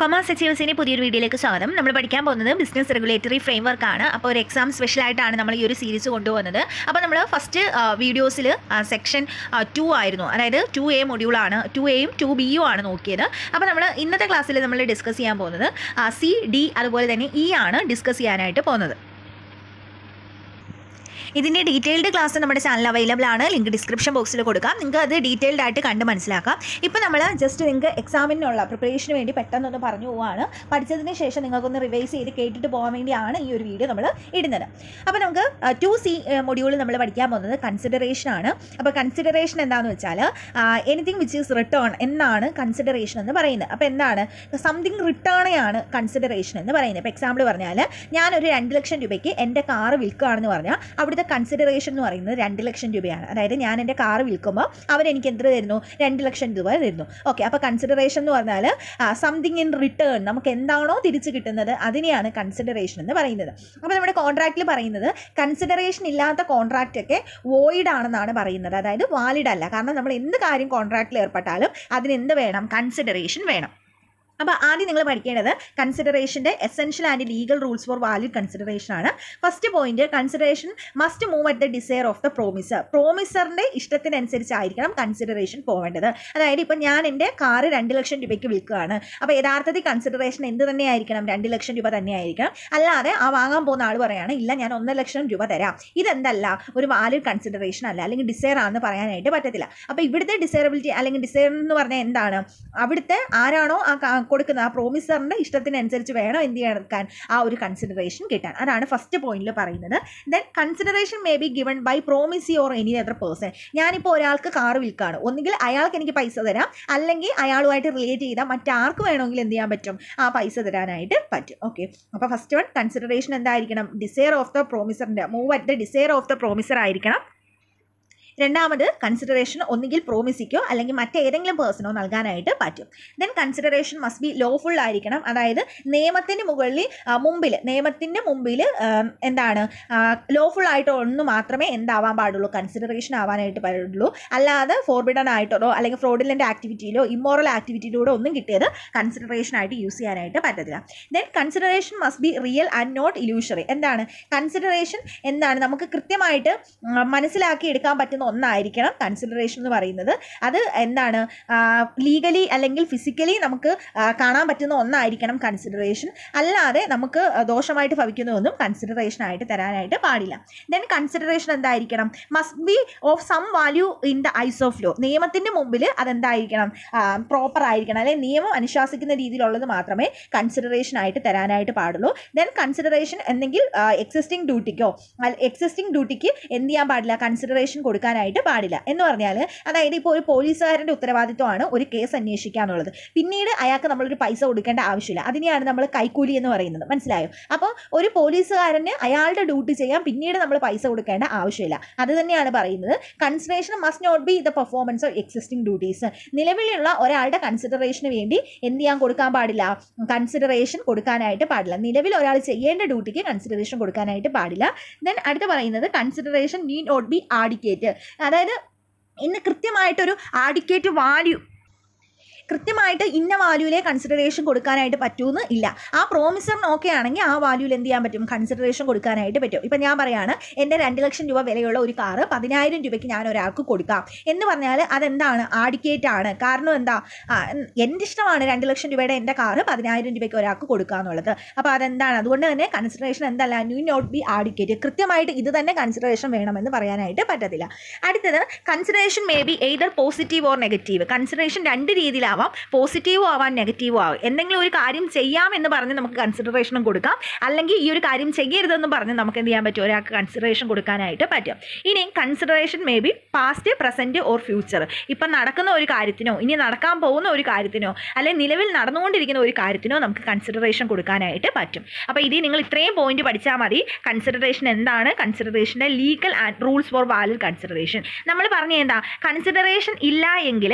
Commerce എച്ചീവേഴ്സിന്റെ പുതിയൊരു വീഡിയോയിലേക്ക് സ്വാഗതം. നമ്മൾ പഠിക്കാൻ പോകുന്നത് ബിസിനസ് റെഗുലേറ്ററി ഫ്രെയിംവർക്ക് ആണ്. അപ്പോൾ ഒരു എക്സാം സ്പെഷ്യലായിട്ടാണ് നമ്മൾ ഈ ഒരു സീരീസ് കൊണ്ടുപോകുന്നത്. അപ്പോൾ നമ്മൾ ഫസ്റ്റ് വീഡിയോസിൽ സെക്ഷൻ ടു ആയിരുന്നു. അതായത് ടു എ മൊഡ്യൂളാണ് ടു എയും ടു ബിയും ആണ് നോക്കിയത്. അപ്പോൾ നമ്മൾ ഇന്നത്തെ ക്ലാസ്സിൽ നമ്മൾ ഡിസ്കസ് ചെയ്യാൻ പോകുന്നത് സി ഡി അതുപോലെ തന്നെ ഇ ആണ് ഡിസ്കസ് ചെയ്യാനായിട്ട് പോകുന്നത്. ഇതിന്റെ ഡീറ്റെയിൽഡ് ക്ലാസ് നമ്മുടെ ചാനൽ അവൈലബിൾ ആണ്. ലിങ്ക് ഡിസ്ക്രിപ്ഷൻ ബോക്സിൽ കൊടുക്കാം. നിങ്ങൾക്ക് അത് ഡീറ്റെയിൽഡ് ആയിട്ട് കണ്ട് മനസ്സിലാക്കാം. ഇപ്പോൾ നമ്മൾ ജസ്റ്റ് നിങ്ങൾക്ക് എക്സാമിനുള്ള പ്രിപ്പറേഷന് വേണ്ടി പെട്ടെന്നൊന്ന് പറഞ്ഞു പോവാണ്. പഠിച്ചതിന് ശേഷം നിങ്ങൾക്കൊന്ന് റിവൈസ് ചെയ്ത് കേട്ടിട്ട് പോകാൻ വേണ്ടിയാണ് ഈ ഒരു വീഡിയോ നമ്മൾ ഇടുന്നത്. അപ്പോൾ നമുക്ക് ടു സി മൊഡ്യൂൾ നമ്മൾ പഠിക്കാൻ പോകുന്നത് കൺസിഡറേഷൻ ആണ്. അപ്പോൾ കൺസിഡറേഷൻ എന്താണെന്ന് വെച്ചാൽ എനിത്തിങ് വിച്ച് ഈസ് റിട്ടേൺ എന്നാണ് കൺസിഡറേഷൻ എന്ന് പറയുന്നത്. അപ്പോൾ എന്താണ്? സംതിങ് റിട്ടേണയാണ് കൺസിഡറേഷൻ എന്ന് പറയുന്നത്. ഇപ്പോൾ എക്സാമ്പിൾ പറഞ്ഞാൽ ഞാനൊരു രണ്ട് ലക്ഷം രൂപയ്ക്ക് എന്റെ കാറ് വിൽക്കുകയാണെന്ന് പറഞ്ഞാൽ അവിടുത്തെ കൺസിഡറേഷൻ എന്ന് പറയുന്നത് രണ്ട് ലക്ഷം രൂപയാണ്. അതായത് ഞാൻ എന്റെ കാർ വിൽക്കുമ്പോൾ അവരെനിക്ക് എത്ര തരുന്നു? രണ്ട് ലക്ഷം രൂപ തരുന്നു. ഓക്കെ അപ്പോൾ കൺസിഡറേഷൻ എന്ന് പറഞ്ഞാൽ സംതിങ് ഇൻ റിട്ടേൺ നമുക്ക് എന്താണോ തിരിച്ച് കിട്ടുന്നത് അതിനെയാണ് കൺസിഡറേഷൻ എന്ന് പറയുന്നത്. അപ്പോൾ നമ്മുടെ കോൺട്രാക്റ്റിൽ പറയുന്നത് കൺസിഡറേഷൻ ഇല്ലാത്ത കോൺട്രാക്റ്റൊക്കെ വോയിഡ് ആണെന്നാണ് പറയുന്നത്. അതായത് വാലിഡ് അല്ല. കാരണം നമ്മൾ എന്ത് കാര്യം കോൺട്രാക്റ്റിൽ ഏർപ്പെട്ടാലും അതിന് എന്ത് വേണം? കൺസിഡറേഷൻ വേണം. അപ്പോൾ ആദ്യം നിങ്ങൾ പഠിക്കേണ്ടത് കൺസിഡറേഷന്റെ essential and legal rules for value consideration ആണ്. First point consideration must move at the desire of the promisor പ്രോമിസറിന്റെ ഇഷ്ടത്തിനനുസരിച്ചായിരിക്കണം കൺസിഡറേഷൻ പോവേണ്ടത്. അതായത് ഇപ്പം ഞാൻ എന്റെ കാറ് രണ്ട് ലക്ഷം രൂപയ്ക്ക് വിൽക്കുകയാണ്. അപ്പോൾ യഥാർത്ഥത്തിൽ കൺസിഡറേഷൻ എന്ത് തന്നെയായിരിക്കണം? രണ്ട് ലക്ഷം രൂപ തന്നെയായിരിക്കണം. അല്ലാതെ ആ വാങ്ങാൻ പോകുന്ന ആൾ പറയുകയാണ് ഇല്ല ഞാൻ ഒന്നര ലക്ഷം രൂപ തരാം. ഇതെന്തല്ല ഒരു വാല്യൂ കൺസിഡറേഷൻ അല്ല. അല്ലെങ്കിൽ ഡിസയർ ആണെന്ന് പറയാനായിട്ട് പറ്റത്തില്ല. അപ്പോൾ ഇവിടുത്തെ ഡിസയറബിലിറ്റി അല്ലെങ്കിൽ ഡിസയർ എന്ന് പറഞ്ഞാൽ എന്താണ്? അവിടുത്തെ ആരാണോ ആ കൊടുക്കുന്ന ആ പ്രോമിസറിന്റെ ഇഷ്ടത്തിനനുസരിച്ച് വേണം എന്ത് ചെയ്യാൻ ആ ഒരു കൺസിഡറേഷൻ കിട്ടാൻ. അതാണ് ഫസ്റ്റ് പോയിന്റിൽ പറയുന്നത്. Then consideration may be given by promisee or any other person ഞാനിപ്പോൾ ഒരാൾക്ക് കാർ വിൽക്കുകയാണ് ഒന്നുകിൽ അയാൾക്ക് എനിക്ക് പൈസ തരാം. അല്ലെങ്കിൽ അയാളുമായിട്ട് റിലേറ്റ് ചെയ്താൽ മറ്റാർക്ക് വേണമെങ്കിൽ എന്ത് ചെയ്യാൻ പറ്റും? ആ പൈസ തരാനായിട്ട് പറ്റും. ഓക്കെ അപ്പോൾ ഫസ്റ്റ് വൺ കൺസിഡറേഷൻ എന്തായിരിക്കണം? Desire of the പ്രോമിസറിന്റെ move at the desire of the promisor ആയിരിക്കണം. രണ്ടാമത് കൺസിഡറേഷൻ ഒന്നുകിൽ പ്രോമിസിക്കോ അല്ലെങ്കിൽ മറ്റേതെങ്കിലും പേഴ്സണോ നൽകാനായിട്ട് പറ്റും. Then consideration must be lawful ആയിരിക്കണം. അതായത് നിയമത്തിന് മുകളിൽ മുമ്പിൽ നിയമത്തിന്റെ മുമ്പിൽ എന്താണ് ലോഫുൾ ആയിട്ട് ഒന്ന് മാത്രമേ എന്താവാൻ പാടുള്ളൂ കൺസിഡറേഷൻ ആവാനായിട്ട് പാടുള്ളൂ. അല്ലാതെ ഫോർബിഡൻ ആയിട്ടോ അല്ലെങ്കിൽ ഫ്രോഡിലന്റ് ആക്ടിവിറ്റിയിലോ ഇമ്മോറൽ ആക്ടിവിറ്റിയിലൂടെ ഒന്നും കിട്ടിയത് കൺസിഡറേഷൻ ആയിട്ട് യൂസ് ചെയ്യാനായിട്ട് പറ്റത്തില്ല. Then consideration must be real and not illusory എന്താണ്? കൺസിഡറേഷൻ എന്താണ്? നമുക്ക് കൃത്യമായിട്ട് മനസ്സിലാക്കി എടുക്കാൻ പറ്റുന്ന ഒന്നായിരിക്കണം കൺസിഡറേഷൻ എന്ന് പറയുന്നത്. അത് എന്താണ്? ലീഗലി അല്ലെങ്കിൽ ഫിസിക്കലി നമുക്ക് കാണാൻ പറ്റുന്ന ഒന്നായിരിക്കണം കൺസിഡറേഷൻ അല്ലാതെ നമുക്ക് ദോഷമായിട്ട് ഭവിക്കുന്ന ഒന്നും കൺസിഡറേഷൻ ആയിട്ട് തരാനായിട്ട് പാടില്ല. ദെൻ കൺസിഡറേഷൻ എന്തായിരിക്കണം? Must be of some value in the eyes of law നിയമത്തിന്റെ മുമ്പിൽ അതെന്തായിരിക്കണം? പ്രോപ്പർ ആയിരിക്കണം. അല്ലെങ്കിൽ നിയമം അനുശാസിക്കുന്ന രീതിയിലുള്ളത് മാത്രമേ കൺസിഡറേഷൻ ആയിട്ട് തരാനായിട്ട് പാടുള്ളൂ. ദെൻ കൺസിഡറേഷൻ എന്തെങ്കിൽ എക്സിസ്റ്റിംഗ് ഡ്യൂട്ടിക്കോ എക്സിസ്റ്റിംഗ് ഡ്യൂട്ടിക്ക് എന്ത് ചെയ്യാൻ പാടില്ല? കൺസിഡറേഷൻ കൊടുക്കാനായിട്ട് പാടില്ല. എന്ന് പറഞ്ഞാൽ അതായത് ഇപ്പോൾ ഒരു പോലീസുകാരന്റെ ഉത്തരവാദിത്വമാണ് ഒരു കേസ് അന്വേഷിക്കുക എന്നുള്ളത്. പിന്നീട് അയാൾക്ക് നമ്മളൊരു പൈസ കൊടുക്കേണ്ട ആവശ്യമില്ല. അതിനെയാണ് നമ്മൾ കൈക്കൂലി എന്ന് പറയുന്നത്. മനസ്സിലായോ? അപ്പോൾ ഒരു പോലീസുകാരന് അയാളുടെ ഡ്യൂട്ടി ചെയ്യാൻ പിന്നീട് നമ്മൾ പൈസ കൊടുക്കേണ്ട ആവശ്യമില്ല. അത് തന്നെയാണ് പറയുന്നത്. Consideration must not be the performance of existing duties നിലവിലുള്ള ഒരാളുടെ കൺസിഡറേഷന് വേണ്ടി എന്ത് ചെയ്യാൻ കൊടുക്കാൻ പാടില്ല? കൺസിഡറേഷൻ കൊടുക്കാനായിട്ട് പാടില്ല. നിലവിൽ ഒരാൾ ചെയ്യേണ്ട ഡ്യൂട്ടിക്ക് കൺസിഡറേഷൻ കൊടുക്കാനായിട്ട് പാടില്ല. ദെൻ അടുത്ത് പറയുന്നത് കൺസിഡറേഷൻ നീ നോട്ട് ബി ആഡിക്കേറ്റ് അതായത് ഇന്ന് കൃത്യമായിട്ടൊരു ആഡിക്കേറ്റ് വാല്യൂ കൃത്യമായിട്ട് ഇന്ന വാല്യൂലേ കൺസിഡറേഷൻ കൊടുക്കാനായിട്ട് പറ്റുമെന്ന് ഇല്ല. ആ പ്രോമിസറിന് ഓക്കെ ആണെങ്കിൽ ആ വാല്യൂവിൽ എന്ത് ചെയ്യാൻ പറ്റും? കൺസിഡറേഷൻ കൊടുക്കാനായിട്ട് പറ്റും. ഇപ്പം ഞാൻ പറയാണ് എന്റെ രണ്ട് ലക്ഷം രൂപ വിലയുള്ള ഒരു കാറ് പതിനായിരം രൂപയ്ക്ക് ഞാൻ ഒരാൾക്ക് കൊടുക്കാം. എന്ന് പറഞ്ഞാൽ അതെന്താണ്? ആഡിക്കേറ്റ് ആണ്. കാരണം എന്താ? എന്റെ ഇഷ്ടമാണ് രണ്ട് ലക്ഷം രൂപയുടെ എന്റെ കാറ് പതിനായിരം രൂപയ്ക്ക് ഒരാൾക്ക് കൊടുക്കുക എന്നുള്ളത് അപ്പോൾ അതെന്താണ്? അതുകൊണ്ട് തന്നെ കൺസിഡറേഷൻ എന്തല്ല? ന്യൂ നോട്ട് ബി ആഡിക്കേറ്റ് കൃത്യമായിട്ട് ഇത് തന്നെ കൺസിഡറേഷൻ വേണമെന്ന് പറയാനായിട്ട് പറ്റത്തില്ല. അടുത്തത് consideration may be either positive or negative consideration രണ്ട് രീതിയിലാവാം പോസിറ്റീവും ആവാം നെഗറ്റീവും ആവാം. എന്തെങ്കിലും ഒരു കാര്യം ചെയ്യാം എന്ന് പറഞ്ഞ് നമുക്ക് കൺസിഡറേഷനും കൊടുക്കാം. അല്ലെങ്കിൽ ഈ ഒരു കാര്യം ചെയ്യരുതെന്ന് പറഞ്ഞ് നമുക്ക് എന്ത് ചെയ്യാൻ പറ്റും? ഒരാൾക്ക് കൺസിഡറേഷൻ കൊടുക്കാനായിട്ട് പറ്റും. ഇനി consideration may be past present or future ഇപ്പം നടക്കുന്ന ഒരു കാര്യത്തിനോ ഇനി നടക്കാൻ പോകുന്ന ഒരു കാര്യത്തിനോ അല്ലെങ്കിൽ നിലവിൽ നടന്നുകൊണ്ടിരിക്കുന്ന ഒരു കാര്യത്തിനോ നമുക്ക് കൺസിഡറേഷൻ കൊടുക്കാനായിട്ട് പറ്റും. അപ്പോൾ ഇതിൽ നിങ്ങൾ ഇത്രയും പോയിന്റ് പഠിച്ചാൽ മതി. കൺസിഡറേഷൻ എന്താണ്? കൺസിഡറേഷന്റെ legal and rules for valid consideration നമ്മൾ പറഞ്ഞ എന്താ? കൺസിഡറേഷൻ ഇല്ല എങ്കിൽ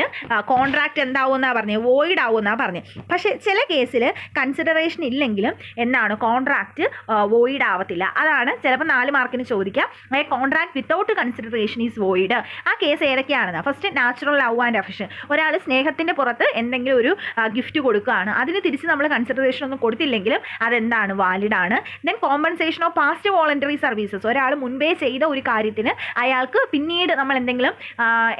കോൺട്രാക്ട് എന്താവുമെന്നാണ് പറഞ്ഞത് വോയിഡ് ആവുമെന്നാണ് പറഞ്ഞത് പക്ഷേ ചില കേസിൽ കൺസിഡറേഷൻ ഇല്ലെങ്കിലും എന്നാണ് കോൺട്രാക്റ്റ് വോയിഡ് ആവത്തില്ല. അതാണ് ചിലപ്പോൾ നാല് മാർക്കിന് ചോദിക്കാം. A contract without consideration is void ആ കേസ് ഏതൊക്കെയാണെന്ന്? First natural love and affection ഒരാൾ സ്നേഹത്തിന്റെ പുറത്ത് എന്തെങ്കിലും ഒരു ഗിഫ്റ്റ് കൊടുക്കുകയാണ്. അതിന് തിരിച്ച് നമ്മൾ കൺസിഡറേഷൻ ഒന്നും കൊടുത്തില്ലെങ്കിലും അതെന്താണ്? വാലിഡ് ആണ്. Then compensation of past voluntary services ഒരാൾ മുൻപേ ചെയ്ത ഒരു കാര്യത്തിന് അയാൾക്ക് പിന്നീട് നമ്മൾ എന്തെങ്കിലും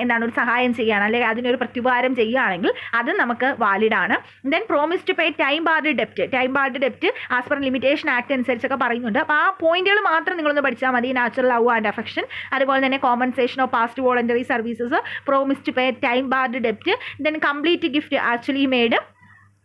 എന്താണ് ഒരു സഹായം ചെയ്യുകയാണ്. അല്ലെങ്കിൽ അതിനൊരു പ്രത്യുപകാരം ചെയ്യുകയാണെങ്കിൽ അത് നമുക്ക് വാലിഡ് ആണ്. Then promise to pay time barred ഡെപ്റ്റ് time barred ഡെപ്റ്റ് as per limitation act അനുസരിച്ചൊക്കെ പറയുന്നുണ്ട്. അപ്പോൾ ആ പോയിന്റുകൾ മാത്രം നിങ്ങളൊന്ന് പഠിച്ചാൽ മതി നാച്ചുറൽ ലവ് ആൻഡ് അഫെക്ഷൻ അതുപോലെ തന്നെ compensation of past voluntary services promise to pay time barred ഡെപ്റ്റ് then complete gift actually made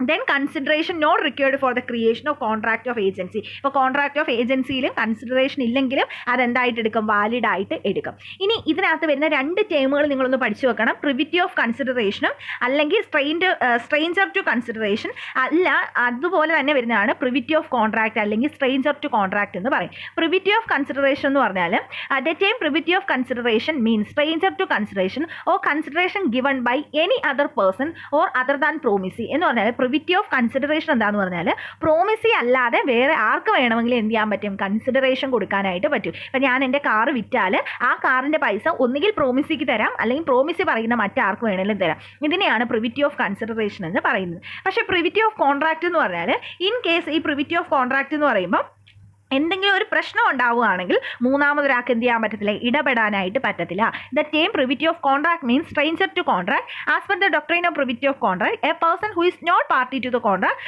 then consideration not required for the creation of contract of agency ഇപ്പോൾ കോൺട്രാക്ട് ഓഫ് ഏജൻസിയിലും consideration ഇല്ലെങ്കിലും അതെന്തായിട്ട് എടുക്കും valid ആയിട്ട് എടുക്കും. ഇനി ഇതിനകത്ത് വരുന്ന രണ്ട് ടേമുകൾ നിങ്ങളൊന്ന് പഠിച്ചു വെക്കണം. പ്രിവിറ്റി ഓഫ് കൺസിഡറേഷനും അല്ലെങ്കിൽ സ്ട്രെയിൻഡ് സ്ട്രെയിഞ്ചർ ടു കൺസിഡറേഷൻ അല്ല അതുപോലെ തന്നെ വരുന്നതാണ് പ്രിവിറ്റി ഓഫ് കോൺട്രാക്ട് അല്ലെങ്കിൽ സ്ട്രെയിഞ്ചർ ടു കോൺട്രാക്ട് എന്ന് പറയും. പ്രിവിറ്റി ഓഫ് കൺസിഡറേഷൻ എന്ന് പറഞ്ഞാൽ at a time privity of consideration means stranger to consideration or consideration given by any other person or other than promisee എന്ന് പറഞ്ഞാൽ പ്രിവിറ്റി ഓഫ് കൺസിഡറേഷൻ എന്താന്ന് പറഞ്ഞാൽ promisee അല്ലാതെ വേറെ ആർക്ക് വേണമെങ്കിലും എന്ത് ചെയ്യാൻ പറ്റും? കൺസിഡറേഷൻ കൊടുക്കാനായിട്ട് പറ്റും. ഇപ്പം ഞാൻ എന്റെ കാറ് വിറ്റാൽ ആ കാറിന്റെ പൈസ ഒന്നുകിൽ പ്രോമിസിക്ക് തരാം അല്ലെങ്കിൽ പ്രോമിസി പറയുന്ന മറ്റാർക്ക് വേണമെങ്കിലും തരാം. ഇതിനെയാണ് പ്രിവിറ്റി ഓഫ് കൺസിഡറേഷൻ എന്ന് പറയുന്നത്. പക്ഷേ പ്രിവിറ്റി ഓഫ് കോൺട്രാക്റ്റ് എന്ന് പറഞ്ഞാൽ ഇൻ കേസ് ഈ പ്രിവിറ്റി ഓഫ് കോൺട്രാക്റ്റ് എന്ന് പറയുമ്പോൾ എന്തെങ്കിലും ഒരു പ്രശ്നം ഉണ്ടാവുകയാണെങ്കിൽ മൂന്നാമതൊരാൾക്ക് എന്ത് ചെയ്യാൻ പറ്റത്തില്ല? ഇടപെടാനായിട്ട് പറ്റത്തില്ല. The term privity of contract means stranger to contract as per the doctrine of privity of contract a person who is not party to the contract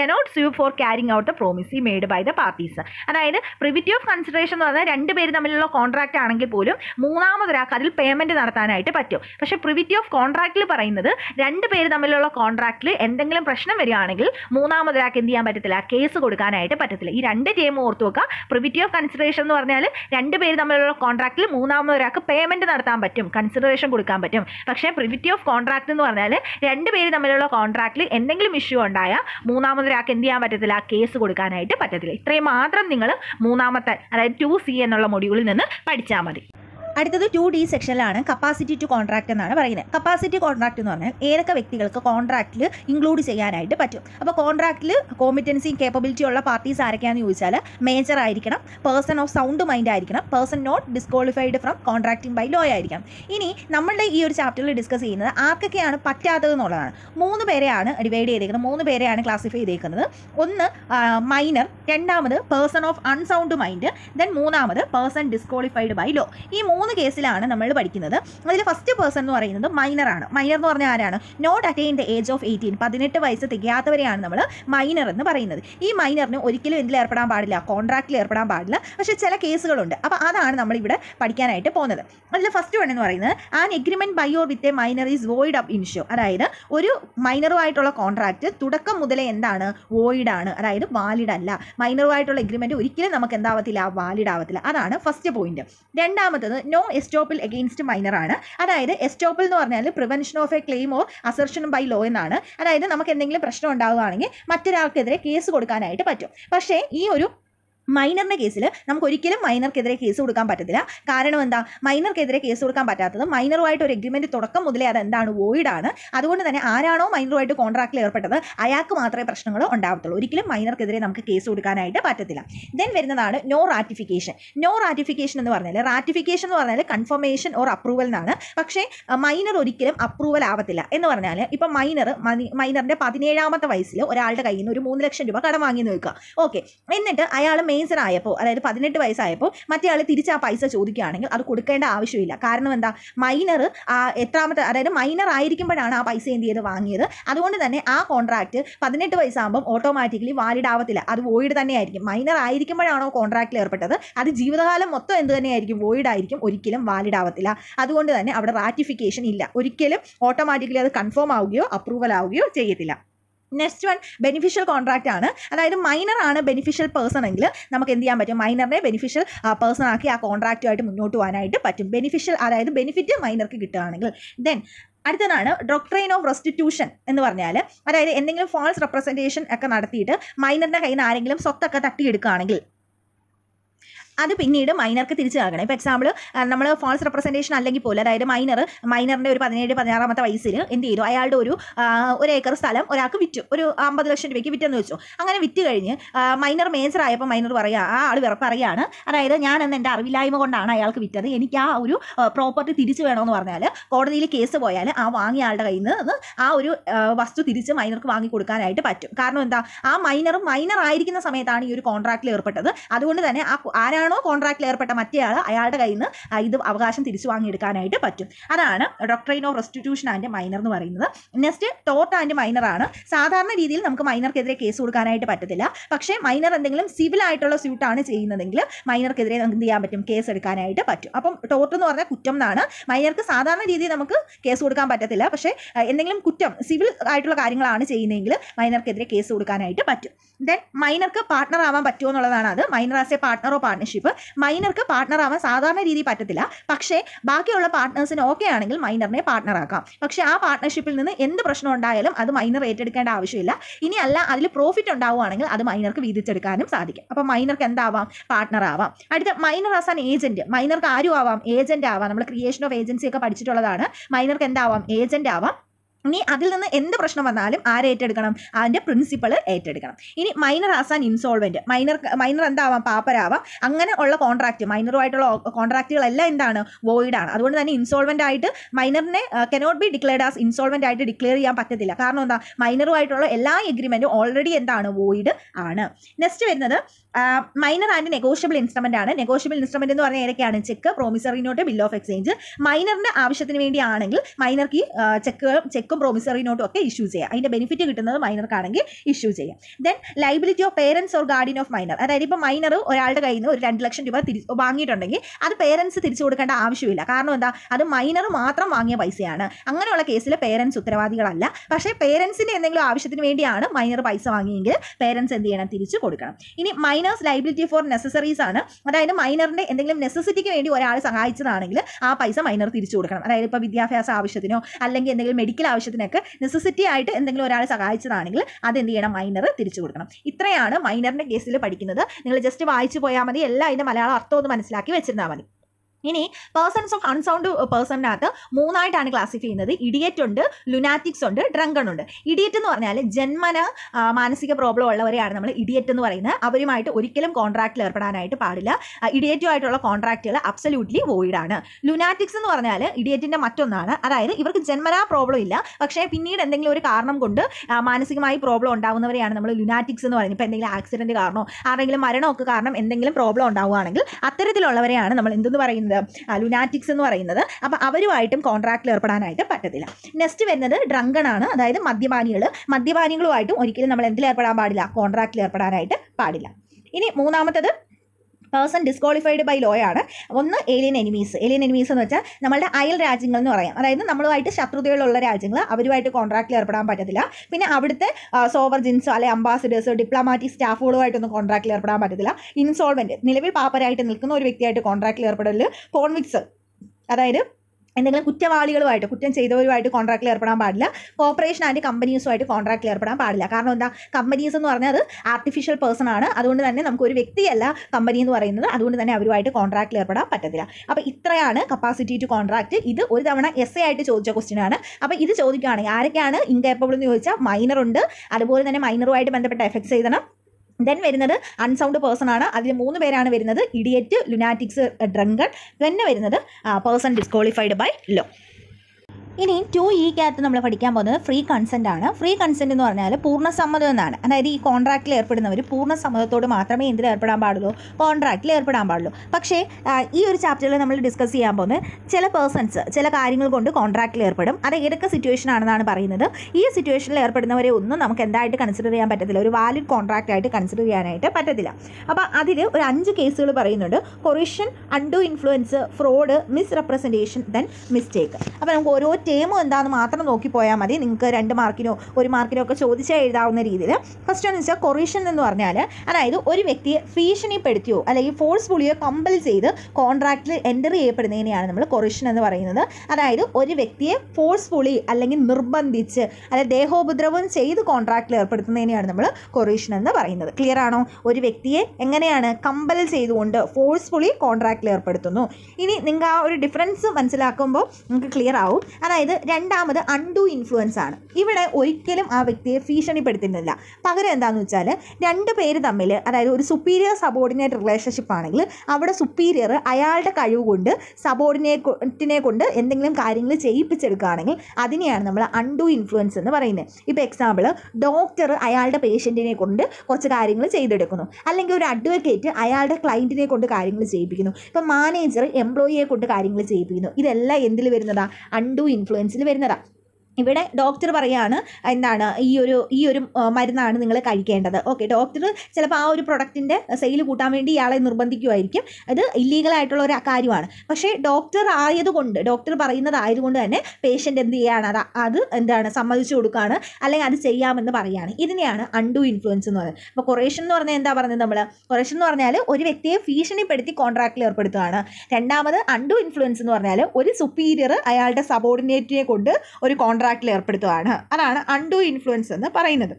cannot sue for carrying out the promise made by the parties അതായത് privity of consideration എന്ന് പറഞ്ഞാൽ രണ്ട് പേര് തമ്മിലുള്ള contract ആണെങ്കിൽ പോലും മൂന്നാമതൊരാൾക്ക് അതിൽ payment നടത്താനായിട്ട് പറ്റും. പക്ഷേ പ്രിവിറ്റി ഓഫ് കോൺട്രാക്റ്റിൽ പറയുന്നത് രണ്ട് പേര് തമ്മിലുള്ള കോൺട്രാക്റ്റിൽ എന്തെങ്കിലും പ്രശ്നം വരികയാണെങ്കിൽ മൂന്നാമതൊരാൾക്ക് എന്ത് ചെയ്യാൻ പറ്റത്തില്ല? കേസ് കൊടുക്കാനായിട്ട് പറ്റത്തില്ല. ഈ രണ്ട് ടേം ഓർത്ത് വെക്കുക പ്രിവിറ്റി ഓഫ് കൺസിഡറേഷൻ എന്ന് പറഞ്ഞാൽ രണ്ട് പേര് തമ്മിലുള്ള കോൺട്രാക്റ്റിൽ മൂന്നാമത് ഒരാൾക്ക് പേയ്മെന്റ് നടത്താൻ പറ്റും. കൺസിഡറേഷൻ കൊടുക്കാൻ പറ്റും. പക്ഷേ പ്രിവിറ്റി ഓഫ് കോൺട്രാക്ട് എന്ന് പറഞ്ഞാൽ രണ്ട് പേര് തമ്മിലുള്ള കോൺട്രാക്റ്റിൽ എന്തെങ്കിലും ഇഷ്യൂ ഉണ്ടായാൽ മൂന്നാമതൊരാൾക്ക് എന്ത് ചെയ്യാൻ പറ്റത്തില്ല? കേസ് കൊടുക്കാനായിട്ട് പറ്റത്തില്ല. ഇത്രയും മാത്രം നിങ്ങൾ മൂന്നാമത്തെ അതായത് ടു സി എന്നുള്ള മൊഡ്യൂളിൽ നിന്ന് പഠിച്ചാൽ മതി. അടുത്തത് ടു ഡി സെക്ഷനിലാണ് കപ്പാസിറ്റി ടു കോൺട്രാക്ട് എന്നാണ് പറയുന്നത്. കപ്പാസിറ്റി കോൺട്രാക്ട് എന്ന് പറഞ്ഞാൽ ഏതൊക്കെ വ്യക്തികൾക്ക് കോൺട്രാക്റ്റിൽ ഇൻക്ലൂഡ് ചെയ്യാനായിട്ട് പറ്റും. അപ്പോൾ കോൺട്രാക്റ്റിൽ കോമ്പിറ്റൻസിയും കേപ്പബിലിറ്റി ഉള്ള പാർട്ടീസ് ആരൊക്കെയാണെന്ന് ചോദിച്ചാൽ മേജർ ആയിരിക്കണം പേഴ്സൺ ഓഫ് സൗണ്ട് മൈൻഡ് ആയിരിക്കണം person not disqualified from contracting by law ആയിരിക്കണം. ഇനി നമ്മളുടെ ഈ ഒരു ചാപ്റ്ററിൽ ഡിസ്കസ് ചെയ്യുന്നത് ആർക്കൊക്കെയാണ് പറ്റാത്തത് എന്നുള്ളതാണ്. മൂന്ന് പേരെയാണ് ഡിവൈഡ് ചെയ്തേക്കുന്നത് മൂന്ന് പേരെയാണ് ക്ലാസിഫൈ ചെയ്തേക്കുന്നത്. ഒന്ന് മൈനർ രണ്ടാമത് person of unsound mind then മൂന്നാമത് പേഴ്സൺ ഡിസ്ക്വാളിഫൈഡ് ബൈ ലോ ഈ മൂന്ന് കേസിലാണ് നമ്മൾ പഠിക്കുന്നത്. അതിൽ ഫസ്റ്റ് പേഴ്സൺ എന്ന് പറയുന്നത് മൈനറാണ് മൈനർ എന്ന് പറഞ്ഞാൽ ആരാണ്? Not attain the age of eighteen പതിനെട്ട് വയസ്സ് തികയാത്തവരെയാണ് നമ്മൾ മൈനർ എന്ന് പറയുന്നത്. ഈ മൈനറിന് ഒരിക്കലും എന്തിൽ ഏർപ്പെടാൻ പാടില്ല. കോൺട്രാക്റ്റിൽ ഏർപ്പെടാൻ പാടില്ല. പക്ഷേ ചില കേസുകളുണ്ട്. അപ്പോൾ അതാണ് നമ്മളിവിടെ പഠിക്കാനായിട്ട് പോകുന്നത്. അതിൽ ഫസ്റ്റ് വൺ എന്ന് പറയുന്നത് an agreement by or with a minor is void ab initio അതായത് ഒരു മൈനറുമായിട്ടുള്ള കോൺട്രാക്റ്റ് തുടക്കം മുതലേ എന്താണ്? വോയിഡ് ആണ്. അതായത് വാലിഡ് അല്ല. മൈനറുമായിട്ടുള്ള എഗ്രിമെന്റ് ഒരിക്കലും നമുക്ക് എന്താവത്തില്ല? വാലിഡ് ആവത്തില്ല. അതാണ് ഫസ്റ്റ് പോയിന്റ് രണ്ടാമത്തത് നോ എസ്റ്റോപ്പിൽ എഗെയിൻസ്റ്റ് മൈനർ ആണ്. അതായത് എസ്റ്റോപ്പിൽ എന്ന് പറഞ്ഞാൽ prevention of a claim or assertion by law എന്നാണ്. അതായത് നമുക്ക് എന്തെങ്കിലും പ്രശ്നം ഉണ്ടാവുകയാണെങ്കിൽ മറ്റൊരാൾക്കെതിരെ കേസ് കൊടുക്കാനായിട്ട് പറ്റും. പക്ഷേ ഈ ഒരു മൈനറിന്റെ കേസിൽ നമുക്ക് ഒരിക്കലും മൈനർക്കെതിരെ കേസ് കൊടുക്കാൻ പറ്റത്തില്ല. കാരണം എന്താ? മൈനർക്കെതിരെ കേസ് കൊടുക്കാൻ പറ്റാത്തത് മൈനറുമായിട്ട് ഒരു എഗ്രിമെന്റ് തുടക്കം മുതലേ അത് എന്താണ്? വോയിഡാണ് അതുകൊണ്ട് തന്നെ ആരാണോ മൈനറുമായിട്ട് കോൺട്രാക്റ്റിൽ ഏർപ്പെട്ടത് അയാൾക്ക് മാത്രമേ പ്രശ്നങ്ങൾ ഉണ്ടാവത്തുള്ളൂ. ഒരിക്കലും മൈനർക്കെതിരെ നമുക്ക് കേസ് കൊടുക്കാനായിട്ട് പറ്റത്തില്ല. ദെൻ വരുന്നതാണ് നോ റാറ്റിഫിക്കേഷൻ നോ റാറ്റിഫിക്കേഷൻ എന്ന് പറഞ്ഞാൽ റാറ്റിഫിക്കേഷൻ എന്ന് പറഞ്ഞാൽ കൺഫർമേഷൻ ഓർ അപ്രൂവൽ എന്നാണ് പക്ഷേ മൈനർ ഒരിക്കലും അപ്രൂവൽ ആവത്തില്ല. എന്ന് പറഞ്ഞാൽ ഇപ്പം മൈനർ മൈനറിന്റെ പതിനേഴാമത്തെ വയസ്സിൽ ഒരാളുടെ കയ്യിൽ നിന്ന് ഒരു മൂന്ന് ലക്ഷം രൂപ കടം വാങ്ങി വെക്കുക. ഓക്കെ എന്നിട്ട് അയാൾ മേജർ ആയപ്പോൾ അതായത് പതിനെട്ട് വയസ്സായപ്പോൾ മറ്റേ ആൾ തിരിച്ച് ആ പൈസ ചോദിക്കുകയാണെങ്കിൽ അത് കൊടുക്കേണ്ട ആവശ്യമില്ല. കാരണം എന്താ? മൈനർ എത്രാമത്തെ അതായത് മൈനർ ആയിരിക്കുമ്പോഴാണ് ആ പൈസ എന്ത് ചെയ്ത് വാങ്ങിയത്. അതുകൊണ്ട് തന്നെ ആ കോൺട്രാക്ട് പതിനെട്ട് വയസ്സാകുമ്പം ഓട്ടോമാറ്റിക്കലി വാലിഡ് ആവത്തില്ല. അത് വോയിഡ് തന്നെയായിരിക്കും. മൈനർ ആയിരിക്കുമ്പോഴാണോ കോൺട്രാക്റ്റിൽ ഏർപ്പെട്ടത്? അത് ജീവിതകാലം മൊത്തം എന്ത് തന്നെയായിരിക്കും? വോയിഡ് ആയിരിക്കും. ഒരിക്കലും വാലിഡ് ആവത്തില്ല. അതുകൊണ്ട് തന്നെ അവിടെ റാറ്റിഫിക്കേഷൻ ഇല്ല. ഒരിക്കലും ഓട്ടോമാറ്റിക്കലി അത് കൺഫേം ആവുകയോ അപ്രൂവൽ ആവുകയോ ചെയ്യത്തില്ല. നെക്സ്റ്റ് വൺ ബെനിഫിഷ്യൽ കോൺട്രാക്റ്റ് ആണ്. അതായത് മൈനർ ആണ് ബെനിഫിഷ്യൽ പേഴ്സൺ എങ്കിൽ നമുക്ക് എന്ത് ചെയ്യാൻ പറ്റും? മൈനറിനെ ബെനിഫിഷ്യൽ പേഴ്സൺ ആക്കി ആ കോൺട്രാക്റ്റുമായിട്ട് മുന്നോട്ട് പോകാനായിട്ട് പറ്റും. ബെനിഫിഷ്യൽ അതായത് ബെനിഫിറ്റ് മൈനർക്ക് കിട്ടുകയാണെങ്കിൽ. ദെൻ അടുത്തതാണ് ഡോക്ട്രൈൻ ഓഫ് റെസ്റ്റിറ്റ്യൂഷൻ എന്ന് പറഞ്ഞാൽ അതായത് എന്തെങ്കിലും ഫാൾസ് റെപ്രസെന്റേഷൻ ഒക്കെ നടത്തിയിട്ട് മൈനറിന്റെ കയ്യിൽ നിന്ന് ആരെങ്കിലും സ്വത്തൊക്കെ തട്ടിയെടുക്കുകയാണെങ്കിൽ. അത് പിന്നീട് മൈനർക്ക് തിരിച്ചു നൽകണം ഇപ്പോൾ എക്സാമ്പിൾ നമ്മൾ ഫോൾസ് റെപ്രസെന്റേഷൻ അല്ലെങ്കിൽ പോലും അതായത് മൈനർ മൈനറിന്റെ ഒരു പതിനേഴ് പതിനാറാമത്തെ വയസ്സിൽ എന്ത് ചെയ്തു? അയാളുടെ ഒരു ഒരു ഏക്കർ സ്ഥലം ഒരാൾക്ക് വിറ്റു. ഒരു അമ്പത് ലക്ഷം രൂപയ്ക്ക് വിറ്റെന്ന് വെച്ചു. അങ്ങനെ വിറ്റ് കഴിഞ്ഞ് മൈനർ മേജർ ആയപ്പോൾ മൈനർ പറയുക ആ ആൾ വേറെ പറയുകയാണ് അതായത് ഞാൻ എന്ന് എന്റെ അറിവില്ലായ്മ കൊണ്ടാണ് അയാൾക്ക് വിറ്റത്. എനിക്ക് ആ ഒരു പ്രോപ്പർട്ടി തിരിച്ചു വേണമെന്ന് പറഞ്ഞാൽ കോടതിയിൽ കേസ് പോയാൽ ആ വാങ്ങിയ ആളുടെ കയ്യിൽ നിന്ന് ആ ഒരു വസ്തു തിരിച്ച് മൈനർക്ക് വാങ്ങി കൊടുക്കാനായിട്ട് പറ്റും. കാരണം എന്താ? ആ മൈനർ മൈനർ ആയിരിക്കുന്ന സമയത്താണ് ഈ ഒരു കോൺട്രാക്റ്റിൽ ഏർപ്പെട്ടത്. അതുകൊണ്ട് തന്നെ ആ കു- ആരാണോ കോൺട്രാക്റ്റിൽ ഏർപ്പെട്ട മറ്റേ ആൾ അയാളുടെ കയ്യിൽ നിന്ന് ഇത് അവകാശം തിരിച്ചു വാങ്ങിയെടുക്കാനായിട്ട് പറ്റും. അതാണ് doctrine of restitution and minor എന്ന് പറയുന്നത്. നെക്സ്റ്റ് ടോട്ട് ആൻഡ് മൈനർ ആണ്. സാധാരണ രീതിയിൽ നമുക്ക് മൈനർക്കെതിരെ കേസ് കൊടുക്കാനായിട്ട് പറ്റത്തില്ല. പക്ഷേ മൈനർ എന്തെങ്കിലും സിവിൽ ആയിട്ടുള്ള സ്യൂട്ടാണ് ചെയ്യുന്നതെങ്കിൽ മൈനർക്കെതിരെ നമുക്ക് എന്ത് ചെയ്യാൻ പറ്റും? കേസ് എടുക്കാനായിട്ട് പറ്റും. അപ്പം ടോട്ട് എന്ന് പറഞ്ഞാൽ കുറ്റം എന്നാണ്. മൈനർക്ക് സാധാരണ രീതിയിൽ നമുക്ക് കേസ് കൊടുക്കാൻ പറ്റത്തില്ല. പക്ഷേ എന്തെങ്കിലും കുറ്റം സിവിൽ ആയിട്ടുള്ള കാര്യങ്ങളാണ് ചെയ്യുന്നതെങ്കിൽ മൈനർക്കെതിരെ കേസ് കൊടുക്കാനായിട്ട് പറ്റും. ദെൻ മൈനർക്ക് പാർട്ണർ ആവാൻ പറ്റുമോ എന്നുള്ളതാണ് അത്. മൈനർ ആസ് എ പാർട്ട്ണറോ പാർട്ട്ണർഷിപ്പ് മൈനർക്ക് പാർട്ട്ണർ ആവാൻ സാധാരണ രീതി പറ്റത്തില്ല. പക്ഷേ ബാക്കിയുള്ള പാർട്ട്നേഴ്സിന് ഓക്കെ ആണെങ്കിൽ മൈനറിനെ പാർട്ട്ണർ ആക്കാം. പക്ഷേ ആ പാർട്ട്ണർഷിപ്പിൽ നിന്ന് എന്ത് പ്രശ്നം ഉണ്ടായാലും അത് മൈനർ ഏറ്റെടുക്കേണ്ട ആവശ്യമില്ല. ഇനി അല്ല അതിൽ പ്രോഫിറ്റ് ഉണ്ടാവുകയാണെങ്കിൽ അത് മൈനർക്ക് വീതിച്ചെടുക്കാനും സാധിക്കും. അപ്പോൾ മൈനർക്ക് എന്താവാം? പാർട്ട്ണർ ആവാം. അടുത്ത മൈനർ ആസ് ആൻ ഏജന്റ് മൈനർക്ക് ആരും ആവാം. ഏജന്റ് ആവാം. നമ്മൾ ക്രിയേഷൻ ഓഫ് ഏജൻസി ഒക്കെ പഠിച്ചിട്ടുള്ളതാണ്. മൈനർക്ക് എന്താവാം? ഏജന്റ് ആവാം. ഇനി അതിൽ നിന്ന് എന്ത് പ്രശ്നം വന്നാലും ആരെ ഏറ്റെടുക്കണം? അതിന്റെ പ്രിൻസിപ്പൾ ഏറ്റെടുക്കണം. ഇനി minor as an insolvent minor minor എന്താവാം? പാപ്പരാവാം. അങ്ങനെ ഉള്ള കോൺട്രാക്റ്റ് മൈനറുമായിട്ടുള്ള കോൺട്രാക്റ്റുകളെല്ലാം എന്താണ്? വോയിഡ് ആണ്. അതുകൊണ്ട് തന്നെ ഇൻസോൾവെന്റ് ആയിട്ട് മൈനറിനെ cannot be declared as insolvent ആയിട്ട് ഡിക്ലെയർ ചെയ്യാൻ പറ്റത്തില്ല. കാരണം എന്താ? മൈനറുമായിട്ടുള്ള എല്ലാ എഗ്രിമെന്റും ഓൾറെഡി എന്താണ്? വോയിഡ് ആണ്. നെക്സ്റ്റ് വരുന്നത് മൈനർ ആൻഡ് നെഗോഷ്യബിൾ ഇൻസ്ട്രുമെന്റ് ആണ്. നെഗോഷ്യബിൾ ഇൻസ്ട്രുമെന്റ് എന്ന് പറഞ്ഞാൽ ഏതൊക്കെയാണ്? Cheque promissory note bill of exchange മൈനറിന്റെ ആവശ്യത്തിന് വേണ്ടിയാണെങ്കിൽ മൈനർക്ക് ചെക്കുകളും ചെക്കും പ്രോമിസറി നോട്ടും ഒക്കെ ഇഷ്യൂ ചെയ്യാം. അതിന്റെ ബെനിഫിറ്റ് കിട്ടുന്നത് മൈനർക്കാണെങ്കിൽ ഇഷ്യൂ ചെയ്യാം. Then liability of parents or guardian of minor അതായത് ഇപ്പോൾ മൈനർ ഒരാളുടെ കയ്യിൽ നിന്ന് ഒരു രണ്ട് ലക്ഷം രൂപ തിരി വാങ്ങിയിട്ടുണ്ടെങ്കിൽ അത് പേരൻസ് തിരിച്ചു കൊടുക്കേണ്ട ആവശ്യമില്ല. കാരണം എന്താ? അത് മൈനർ മാത്രം വാങ്ങിയ പൈസയാണ്. അങ്ങനെയുള്ള കേസിൽ പേരൻസ് ഉത്തരവാദികളല്ല. പക്ഷേ പേരൻസിന്റെ എന്തെങ്കിലും ആവശ്യത്തിന് വേണ്ടിയാണ് മൈനർ പൈസ വാങ്ങിയെങ്കിൽ പേരൻസ് എന്ത് ചെയ്യണം? തിരിച്ചു കൊടുക്കണം. ഇനി മൈനേഴ്സ് ലൈബിലിറ്റി ഫോർ നെസസറീസ് ആണ്. അതായത് മൈനറിന്റെ എന്തെങ്കിലും നെസസിറ്റിക്ക് വേണ്ടി ഒരാൾ സഹായിച്ചതാണെങ്കിൽ ആ പൈസ മൈനർ തിരിച്ചു കൊടുക്കണം. അതായത് ഇപ്പോൾ വിദ്യാഭ്യാസ ആവശ്യത്തിനോ അല്ലെങ്കിൽ എന്തെങ്കിലും മെഡിക്കൽ ആവശ്യത്തിനൊക്കെ നെസസിറ്റി ആയിട്ട് എന്തെങ്കിലും ഒരാൾ സഹായിച്ചതാണെങ്കിൽ അത് എന്ത് ചെയ്യണം? മൈനർ തിരിച്ചു കൊടുക്കണം. ഇത്രയാണ് മൈനറിന്റെ കേസിൽ പഠിക്കുന്നത്. നിങ്ങൾ ജസ്റ്റ് വായിച്ചു പോയാൽ മതി. എല്ലാം അതിന്റെ മലയാളം അർത്ഥം ഒന്ന് മനസ്സിലാക്കി വെച്ചിരുന്നാൽ മതി. ഇനി പേഴ്സൺസ് ഓഫ് അൺസൗണ്ട് പേഴ്സണിനകത്ത് മൂന്നായിട്ടാണ് ക്ലാസിഫൈ ചെയ്യുന്നത്. ഇഡിയറ്റ് ഉണ്ട് ലുനാറ്റിക്സ് ഉണ്ട് ഡ്രങ്കൺ ഉണ്ട്. ഇഡിയറ്റ് എന്ന് പറഞ്ഞാൽ ജന്മന മാനസിക പ്രോബ്ലം ഉള്ളവരെയാണ് നമ്മൾ ഇഡിയറ്റ് എന്ന് പറയുന്നത്. അവരുമായിട്ട് ഒരിക്കലും കോൺട്രാക്റ്റിൽ ഏർപ്പെടാനായിട്ട് പാടില്ല. ഇഡിയറ്റുമായിട്ടുള്ള കോൺട്രാക്റ്റുകൾ അബ്സല്യൂട്ട്ലി വോയിഡ് ആണ്. ലുനാറ്റിക്സ് എന്ന് പറഞ്ഞാൽ ഇഡിയറ്റിന്റെ മറ്റൊന്നാണ്. അതായത് ഇവർക്ക് ജന്മനാ പ്രോബ്ലം ഇല്ല. പക്ഷേ പിന്നീട് എന്തെങ്കിലും ഒരു കാരണം കൊണ്ട് മാനസികമായി പ്രോബ്ലം ഉണ്ടാകുന്നവരെയാണ് നമ്മൾ ലുനാറ്റിക്സ് എന്ന് പറയുന്നത്. ഇപ്പോൾ എന്തെങ്കിലും ആക്സിഡന്റ് കാരണമോ ആരെങ്കിലും മരണമൊക്കെ കാരണം എന്തെങ്കിലും പ്രോബ്ലം ഉണ്ടാവുകയാണെങ്കിൽ അത്തരത്തിലുള്ളവരെയാണ് നമ്മൾ എന്തെന്ന് പറയുന്നത്? ലുനാറ്റിക്സ് എന്ന് പറയുന്നത്. അപ്പോൾ അവരുമായിട്ടും കോൺട്രാക്റ്റിൽ ഏർപ്പെടാനായിട്ട് പറ്റത്തില്ല. നെക്സ്റ്റ് വരുന്നത് ഡ്രങ്കൺ ആണ്. അതായത് മദ്യപാനികൾ മദ്യപാനികളുമായിട്ടും ഒരിക്കലും നമ്മൾ എന്തിൽ ഏർപ്പെടാൻ പാടില്ല? കോൺട്രാക്റ്റിൽ ഏർപ്പെടാനായിട്ട് പാടില്ല. ഇനി മൂന്നാമത്തത് പേഴ്സൺ ഡിസ്ക്വാളിഫൈഡ് ബൈ ലോ ആണ്. ഒന്ന് ഏലിയൻ എനിമീസ് ഏലിയൻ എനിമീസ് എന്ന് വെച്ചാൽ നമ്മളുടെ അയൽ രാജ്യങ്ങൾ എന്ന് പറയാം. അതായത് നമ്മളുമായിട്ട് ശത്രുതകളുള്ള രാജ്യങ്ങൾ അവരുമായിട്ട് കോൺട്രാക്റ്റിൽ ഏർപ്പെടാൻ പറ്റത്തില്ല. പിന്നെ അവിടുത്തെ സോവർജിൻസോ അല്ലെ അംബാസിഡേഴ്സോ ഡിപ്ലോമാറ്റിക് സ്റ്റാഫുകളുമായിട്ടൊന്നും കോൺട്രാക്റ്റിൽ ഏർപ്പെടാൻ പറ്റത്തില്ല. ഇൻസോൾവെന്റ് നിലവിൽ പാപ്പരായിട്ട് നിൽക്കുന്ന ഒരു വ്യക്തിയായിട്ട് കോൺട്രാക്റ്റിൽ ഏർപ്പെടൽ കോൺവിക്സ് അതായത് എന്തെങ്കിലും കുറ്റവാളികളുമായിട്ട് കുറ്റം ചെയ്തവരുമായിട്ട് കോൺട്രാക്റ്റിൽ ഏർപ്പെടാൻ പാടില്ല. കോർപ്പറേഷൻ ആൻഡ് കമ്പനീസുമായിട്ട് കോൺട്രാക്റ്റിൽ ഏർപ്പെടാൻ പാടില്ല. കാരണം എന്താ? കമ്പനീസ് എന്ന് പറഞ്ഞാൽ അത് ആർട്ടിഫിഷ്യൽ പേഴ്സൺ ആണ്. അതുകൊണ്ട് തന്നെ നമുക്ക് ഒരു വ്യക്തിയല്ല കമ്പനി എന്ന് പറയുന്നത്. അതുകൊണ്ട് തന്നെ അവരുമായിട്ട് കോൺട്രാക്റ്റിൽ ഏർപ്പെടാൻ പറ്റത്തില്ല. അപ്പോൾ ഇത്രയാണ് കപ്പാസിറ്റി ടു കോൺട്രാക്റ്റ് ഇത് ഒരു തവണ എസ് എ ആയിട്ട് ചോദിച്ച ക്വസ്റ്റ്യൻ ആണ്. അപ്പോൾ ഇത് ചോദിക്കുകയാണെങ്കിൽ ആരൊക്കെയാണ് ഇൻകേപ്പബിൾ എന്ന് ചോദിച്ചാൽ മൈനർ ഉണ്ട്. അതുപോലെ തന്നെ മൈനറുമായിട്ട് ബന്ധപ്പെട്ട എഫക്ട്സ് എഴുതണം. ദെൻ വരുന്നത് അൺസൗണ്ട് പേഴ്സൺ ആണ്. അതിൽ മൂന്ന് പേരാണ് വരുന്നത്. ഇഡിയറ്റ് ലുനാറ്റിക്സ് ഡ്രങ്കൺ പിന്നെ വരുന്നത് പേഴ്സൺ ഡിസ്ക്വാളിഫൈഡ് ബൈ ലോ ഇനി ടു ഇക്കകത്ത് നമ്മൾ പഠിക്കാൻ പോകുന്നത് ഫ്രീ കൺസെന്റ് ആണ്. ഫ്രീ കൺസെന്റ് എന്ന് പറഞ്ഞാൽ പൂർണ സമ്മതം എന്നാണ്. അതായത് ഈ കോൺട്രാക്റ്റിൽ ഏർപ്പെടുന്നവർ പൂർണ സമ്മതത്തോട് മാത്രമേ എന്തിൽ ഏർപ്പെടാൻ പാടുള്ളൂ? കോൺട്രാക്റ്റിൽ ഏർപ്പെടാൻ പാടുള്ളൂ. പക്ഷേ ഈ ഒരു ചാപ്റ്ററിൽ നമ്മൾ ഡിസ്കസ് ചെയ്യാൻ പോകുന്നത് ചില പേഴ്സൺസ് ചില കാര്യങ്ങൾ കൊണ്ട് കോൺട്രാക്റ്റിൽ ഏർപ്പെടും. അത് ഏതൊക്കെ സിറ്റുവേഷൻ ആണെന്നാണ് പറയുന്നത്. ഈ സിറ്റുവേഷനിൽ ഏർപ്പെടുന്നവരെ ഒന്നും നമുക്ക് എന്തായിട്ട് കൺസിഡർ ചെയ്യാൻ പറ്റത്തില്ല. ഒരു വാലിഡ് കോൺട്രാക്റ്റ് ആയിട്ട് കൺസിഡർ ചെയ്യാനായിട്ട് പറ്റത്തില്ല. അപ്പോൾ അതിൽ ഒരു അഞ്ച് കേസുകൾ പറയുന്നുണ്ട്. Coercion undue influence fraud misrepresentation then mistake അപ്പോൾ നമുക്ക് ഓരോ ടേമും എന്താണെന്ന് മാത്രം നോക്കി പോയാൽ മതി. നിങ്ങൾക്ക് രണ്ട് മാർക്കിനോ ഒരു മാർക്കിനോ ഒക്കെ ചോദിച്ചാൽ എഴുതാവുന്ന രീതിയിൽ. ഫസ്റ്റ് എന്ന് വെച്ചാൽ കൊറീഷൻ എന്ന് പറഞ്ഞാൽ അതായത് ഒരു വ്യക്തിയെ ഭീഷണിപ്പെടുത്തിയോ അല്ലെങ്കിൽ ഫോഴ്സ് പുളിയോ കമ്പൽ ചെയ്ത് കോൺട്രാക്റ്റിൽ എന്റർ ചെയ്യപ്പെടുന്നതിനെയാണ് നമ്മൾ കൊറീഷൻ എന്ന് പറയുന്നത്. അതായത് ഒരു വ്യക്തിയെ ഫോഴ്സ് പുളി അല്ലെങ്കിൽ നിർബന്ധിച്ച് അല്ലെങ്കിൽ ദേഹോപദ്രവം ചെയ്ത് കോൺട്രാക്റ്റിൽ ഏർപ്പെടുത്തുന്നതിനെയാണ് നമ്മൾ കൊറീഷൻ എന്ന് പറയുന്നത്. ക്ലിയർ ആണോ? ഒരു വ്യക്തിയെ എങ്ങനെയാണ് കമ്പൽ ചെയ്തുകൊണ്ട് ഫോഴ്സ് പുളി കോൺട്രാക്റ്റിൽ ഏർപ്പെടുത്തുന്നു? ഇനി നിങ്ങൾ ആ ഒരു ഡിഫറൻസ് മനസ്സിലാക്കുമ്പോൾ നിങ്ങൾക്ക് ക്ലിയർ ആവും. അതായത് രണ്ടാമത് അൺഡു ഇൻഫ്ലുവൻസ് ആണ്. ഇവിടെ ഒരിക്കലും ആ വ്യക്തിയെ ഭീഷണിപ്പെടുത്തുന്നില്ല പകരം എന്താണെന്ന് വെച്ചാൽ രണ്ട് പേര് തമ്മിൽ അതായത് ഒരു സുപ്പീരിയർ സബോർഡിനേറ്റ് റിലേഷൻഷിപ്പ് ആണെങ്കിൽ അവിടെ സുപ്പീരിയർ അയാളുടെ കഴിവ് കൊണ്ട് സബോർഡിനേറ്റിനെ കൊണ്ട് എന്തെങ്കിലും കാര്യങ്ങൾ ചെയ്യിപ്പിച്ചെടുക്കുകയാണെങ്കിൽ അതിനെയാണ് നമ്മൾ അൺഡു ഇൻഫ്ലുവൻസ് എന്ന് പറയുന്നത്. ഇപ്പോൾ എക്സാമ്പിൾ ഡോക്ടർ അയാളുടെ പേഷ്യന്റിനെ കൊണ്ട് കുറച്ച് കാര്യങ്ങൾ ചെയ്തെടുക്കുന്നു. അല്ലെങ്കിൽ ഒരു അഡ്വക്കേറ്റ് അയാളുടെ ക്ലയന്റിനെ കൊണ്ട് കാര്യങ്ങൾ ചെയ്യിപ്പിക്കുന്നു. ഇപ്പം മാനേജർ എംപ്ലോയിയെ കൊണ്ട് കാര്യങ്ങൾ ചെയ്യിപ്പിക്കുന്നു. ഇതെല്ലാം എന്തിൽ വരുന്നതാണ് അൺഡു ഇൻഫ്ലുവൻസിൽ വരുന്നതാ. ഇവിടെ ഡോക്ടർ പറയാണ് എന്താണ് ഈ ഒരു ഈ ഒരു മരുന്നാണ് നിങ്ങൾ കഴിക്കേണ്ടത്. ഓക്കെ ഡോക്ടർ ചിലപ്പോൾ ആ ഒരു പ്രൊഡക്റ്റിന്റെ സെയിൽ കൂട്ടാൻ വേണ്ടി ഇയാളെ നിർബന്ധിക്കുമായിരിക്കും അത് ഇല്ലീഗലായിട്ടുള്ള ഒരു കാര്യമാണ്. പക്ഷേ ഡോക്ടർ ആയതുകൊണ്ട് ഡോക്ടർ പറയുന്നത് ആയതുകൊണ്ട് തന്നെ പേഷ്യന്റ് എന്ത് ചെയ്യുകയാണ് അത് അത് എന്താണ് സമ്മതിച്ചു കൊടുക്കുകയാണ് അല്ലെങ്കിൽ അത് ചെയ്യാമെന്ന് പറയുകയാണ് ഇതിനെയാണ് അൺഡു ഇൻഫ്ലുവൻസ് എന്ന് പറയുന്നത്. അപ്പോൾ കൊറേഷൻ എന്ന് പറഞ്ഞാൽ എന്താ പറയുന്നത് നമ്മൾ കൊറേഷൻ എന്ന് പറഞ്ഞാൽ ഒരു വ്യക്തിയെ ഭീഷണിപ്പെടുത്തി കോൺട്രാക്റ്റിൽ ഏർപ്പെടുത്തുകയാണ്. രണ്ടാമത് അൺഡു ഇൻഫ്ലുവൻസ് എന്ന് പറഞ്ഞാൽ ഒരു സുപ്പീരിയർ അയാളുടെ സബോർഡിനേറ്റിനെ കൊണ്ട് ഒരു കോൺട്രാക്റ്റിൽ ഏർപ്പെടുത്തുകയാണ് അതാണ് അൺഡു ഇൻഫ്ലുവൻസ് എന്ന് പറയുന്നത്.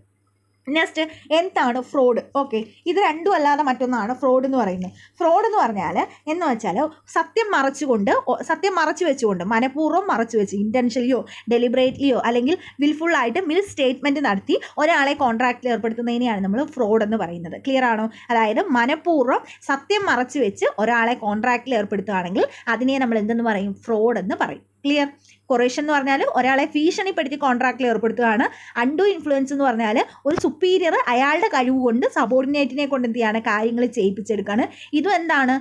നെക്സ്റ്റ് എന്താണ് ഫ്രോഡ് ഓക്കെ ഇത് രണ്ടും അല്ലാതെ മറ്റൊന്നാണ് ഫ്രോഡ് എന്ന് പറയുന്നത്. ഫ്രോഡ് എന്ന് പറഞ്ഞാൽ എന്ന് വെച്ചാൽ സത്യം മറച്ചുകൊണ്ട് സത്യം മറച്ചു വെച്ചുകൊണ്ട് മനഃപൂർവം മറച്ചു വെച്ച് ഇന്റൻഷ്യലിയോ ഡെലിബറേറ്റ്ലിയോ അല്ലെങ്കിൽ വിൽഫുള്ളായിട്ട് മിൽ സ്റ്റേറ്റ്മെന്റ് നടത്തി ഒരാളെ കോൺട്രാക്റ്റിൽ ഏർപ്പെടുത്തുന്നതിനെയാണ് നമ്മൾ ഫ്രോഡ് എന്ന് പറയുന്നത്. ക്ലിയർ ആണോ? അതായത് മനഃപൂർവം സത്യം മറച്ചു വെച്ച് ഒരാളെ കോൺട്രാക്റ്റിൽ ഏർപ്പെടുത്തുകയാണെങ്കിൽ അതിനെ നമ്മൾ എന്തെന്ന് പറയും? ഫ്രോഡ് എന്ന് പറയും. ക്ലിയർ കൊറേഷൻ എന്ന് പറഞ്ഞാൽ ഒരാളെ ഭീഷണിപ്പെടുത്തി കോൺട്രാക്റ്റിൽ ഏർപ്പെടുത്തുകയാണ്. അൺഡു ഇൻഫ്ലുവൻസ് എന്ന് പറഞ്ഞാൽ ഒരു സുപ്പീരിയർ അയാളുടെ കഴിവ് കൊണ്ട് സബോർഡിനേറ്റിനെ കൊണ്ട് എന്ത് ചെയ്യാണ് കാര്യങ്ങൾ ചെയ്യിപ്പിച്ചെടുക്കുകയാണ് ഇതും എന്താണ്?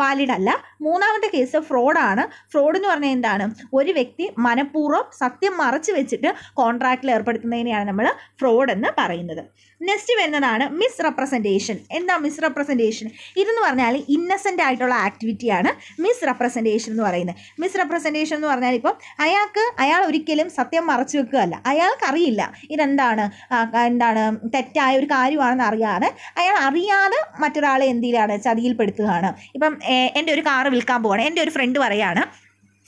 വാലിഡ് അല്ല. മൂന്നാമത്തെ കേസ് ഫ്രോഡാണ് ഫ്രോഡ് എന്ന് പറഞ്ഞാൽ എന്താണ്? ഒരു വ്യക്തി മനഃപൂർവം സത്യം മറച്ചു വെച്ചിട്ട് കോൺട്രാക്റ്റിൽ ഏർപ്പെടുത്തുന്നതിനെയാണ് നമ്മൾ ഫ്രോഡ് എന്ന് പറയുന്നത്. നെക്സ്റ്റ് വരുന്നതാണ് മിസ് റെപ്രസെന്റേഷൻ എന്താ മിസ് റെപ്രസെന്റേഷൻ ഇതെന്ന് പറഞ്ഞാൽ ഇന്നസെന്റ് ആയിട്ടുള്ള ആക്ടിവിറ്റിയാണ് മിസ് റെപ്രസെന്റേഷൻ എന്ന് പറയുന്നത്. മിസ് റെപ്രസെന്റേഷൻ എന്ന് പറഞ്ഞാൽ ഇപ്പം അയാൾക്ക് അയാൾ ഒരിക്കലും സത്യം മറച്ചു വെക്കുകയല്ല. അയാൾക്കറിയില്ല ഇതെന്താണ് എന്താണ് തെറ്റായ ഒരു കാര്യമാണെന്ന് അറിയാതെ അയാൾ അറിയാതെ മറ്റൊരാളെ എന്തിലാണ് ചതിയിൽപ്പെടുത്തുകയാണ്. ഇപ്പം എന്റെ ഒരു കാറ് വിൽക്കാൻ പോവാണ്. എന്റെ ഒരു ഫ്രണ്ട് പറയാണ്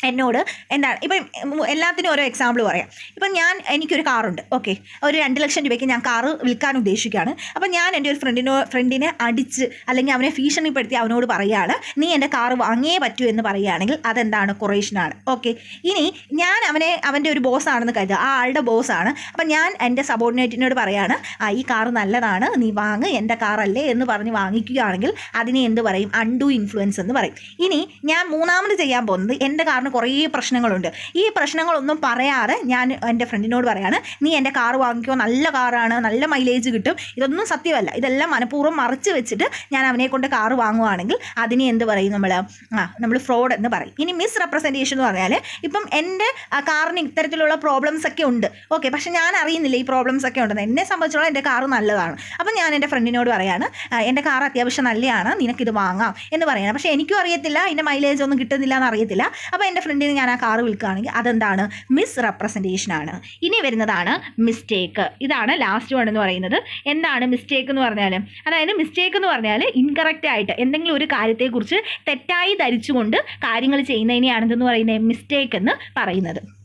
എന്നോട് എന്താണ് ഇപ്പം എല്ലാത്തിനും ഓരോ എക്സാമ്പിൾ പറയാം. ഇപ്പം ഞാൻ എനിക്കൊരു കാറുണ്ട് ഓക്കെ ഒരു രണ്ട് ലക്ഷം രൂപയ്ക്ക് ഞാൻ കാറ് വിൽക്കാൻ ഉദ്ദേശിക്കുകയാണ്. അപ്പം ഞാൻ എന്റെ ഒരു ഫ്രണ്ടിനോ ഫ്രണ്ടിനെ അടിച്ച് അല്ലെങ്കിൽ അവനെ ഭീഷണിപ്പെടുത്തി അവനോട് പറയുകയാണ് നീ എന്റെ കാറ് വാങ്ങിയേ പറ്റൂ എന്ന് പറയുകയാണെങ്കിൽ അതെന്താണ് കൊറേഷനാണ് ഓക്കെ ഇനി ഞാൻ അവനെ അവന്റെ ഒരു ബോസ് ആണെന്ന് കരുതുക ആ ആളുടെ ബോസ് ആണ്. അപ്പം ഞാൻ എന്റെ സബോർഡിനേറ്റിനോട് പറയാണ് ആ ഈ കാറ് നല്ലതാണ് നീ വാങ്ങ് എന്റെ കാറല്ലേ എന്ന് പറഞ്ഞ് വാങ്ങിക്കുകയാണെങ്കിൽ അതിനെ എന്ത് പറയും അൺഡു ഇൻഫ്ലുവൻസ് എന്ന് പറയും. ഇനി ഞാൻ മൂന്നാമത് ചെയ്യാൻ പോകുന്നത് എന്റെ കാറിന് കുറേ പ്രശ്നങ്ങളുണ്ട്. ഈ പ്രശ്നങ്ങളൊന്നും പറയാതെ ഞാൻ എന്റെ ഫ്രണ്ടിനോട് പറയാണ് നീ എന്റെ കാർ വാങ്ങിക്കോ നല്ല കാറാണ് നല്ല മൈലേജ് കിട്ടും. ഇതൊന്നും സത്യമല്ല. ഇതെല്ലാം മനഃപൂർവം മറിച്ച് വെച്ചിട്ട് ഞാൻ അവനെ കൊണ്ട് കാറ് വാങ്ങുവാണെങ്കിൽ അതിനെ എന്ത് പറയും നമ്മൾ ആ നമ്മൾ ഫ്രോഡ് എന്ന് പറയും. ഇനി മിസ് റെപ്രസെന്റേഷൻ എന്ന് പറഞ്ഞാൽ ഇപ്പം എന്റെ കാറിന് ഇത്തരത്തിലുള്ള പ്രോബ്ലംസ് ഒക്കെ ഉണ്ട്. ഓക്കെ പക്ഷേ ഞാൻ അറിയുന്നില്ല ഈ പ്രോബ്ലംസ് ഒക്കെ ഉണ്ടെന്ന്. എന്നെ സംബന്ധിച്ചോളം എന്റെ കാറ് നല്ലതാണ്. അപ്പം ഞാൻ എന്റെ ഫ്രണ്ടിനോട് പറയാണ് എന്റെ കാർ അത്യാവശ്യം നല്ലതാണ് നിനക്കിത് വാങ്ങാം എന്ന് പറയണം. പക്ഷേ എനിക്കും അറിയത്തില്ല. അതിന്റെ മൈലേജ് ഒന്നും കിട്ടുന്നില്ല എന്ന് അറിയത്തില്ല. അപ്പോൾ എന്റെ ഫ്രണ്ടിന് ഞാൻ ആ കാറ് വിൽക്കുകയാണെങ്കിൽ അതെന്താണ്? മിസ് റെപ്രസെന്റേഷൻ ആണ്. ഇനി വരുന്നതാണ് മിസ്റ്റേക്ക് ഇതാണ് ലാസ്റ്റ് വൺ എന്ന് പറയുന്നത്. എന്താണ് മിസ്റ്റേക്ക് എന്ന് പറഞ്ഞാൽ അതായത് മിസ്റ്റേക്ക് എന്ന് പറഞ്ഞാൽ ഇൻകറക്റ്റ് ആയിട്ട് എന്തെങ്കിലും ഒരു കാര്യത്തെക്കുറിച്ച് തെറ്റായി ധരിച്ചുകൊണ്ട് കാര്യങ്ങൾ ചെയ്യുന്നതിനെയാണ് എന്തെന്ന് പറയുന്നത് മിസ്റ്റേക്ക് എന്ന് പറയുന്നത്.